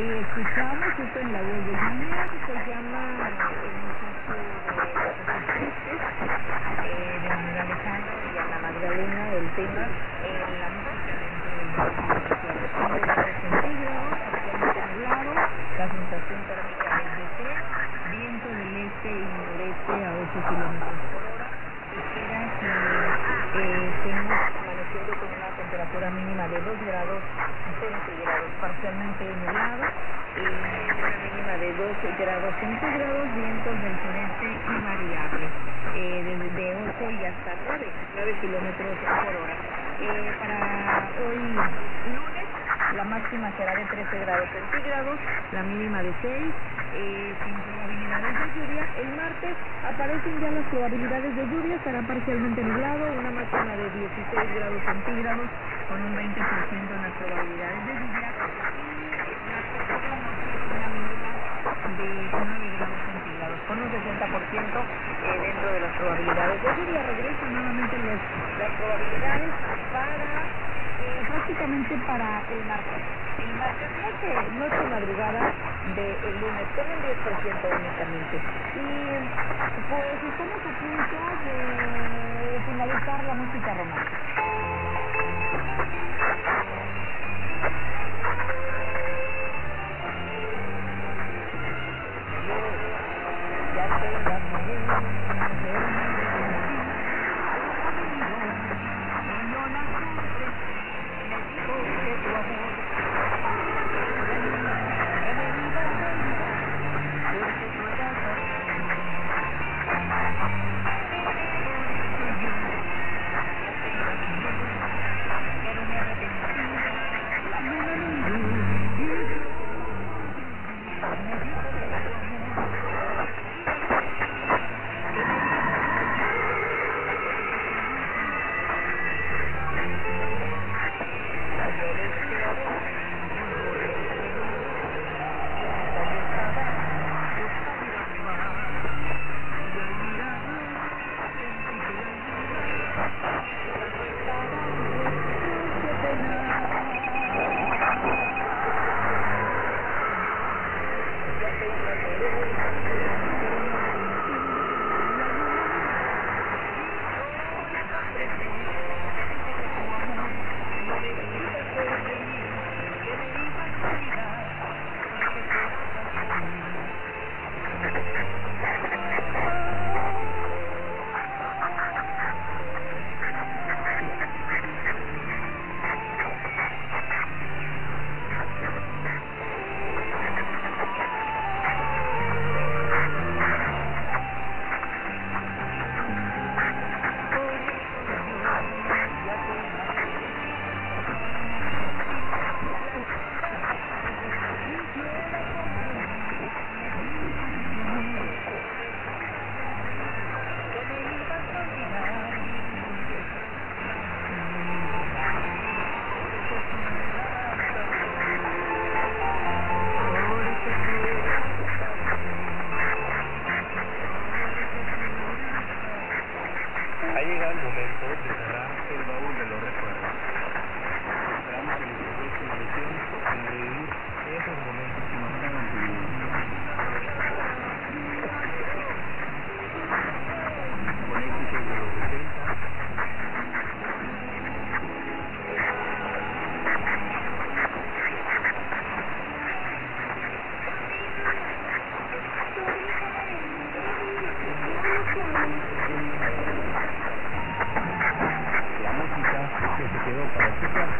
ahí escuchamos, esto en la voz de Javier, se llama El muchacho de eh, de Manuel Alejandro y Ana Magdalena, el tema la música dentro del grados centígrados, actualmente la sensación térmica es de cero, viento del este y noreste a 8 kilómetros por hora, espera que eh, estemos amaneciendo con una temperatura mínima de 2 grados centígrados, parcialmente nublado, y una mínima de 2 grados centígrados, vientos del sureste variable, eh, desde 8 y hasta 9, 9 kilómetros por hora. Eh, para hoy lunes la máxima será de 13 grados centígrados, la mínima de 6, eh, sin probabilidades de lluvia. El martes aparecen ya las probabilidades de lluvia, estará parcialmente nublado, una máxima de 16 grados centígrados con un 20% en las probabilidades de lluvia y una mínima de 9 grados centígrados con un 60% eh, dentro de las probabilidades de lluvia. Regresan nuevamente las probabilidades para eh, prácticamente para el martes. El martes noche, noche madrugada del lunes con un 10% únicamente. Y pues estamos a punto de finalizar la música romántica. Ha llegado el momento de cerrar el baúl de los recuerdos. Esperamos que les ofrezca una visión en revivir esos momentos que marcaron tu vida. Obrigado.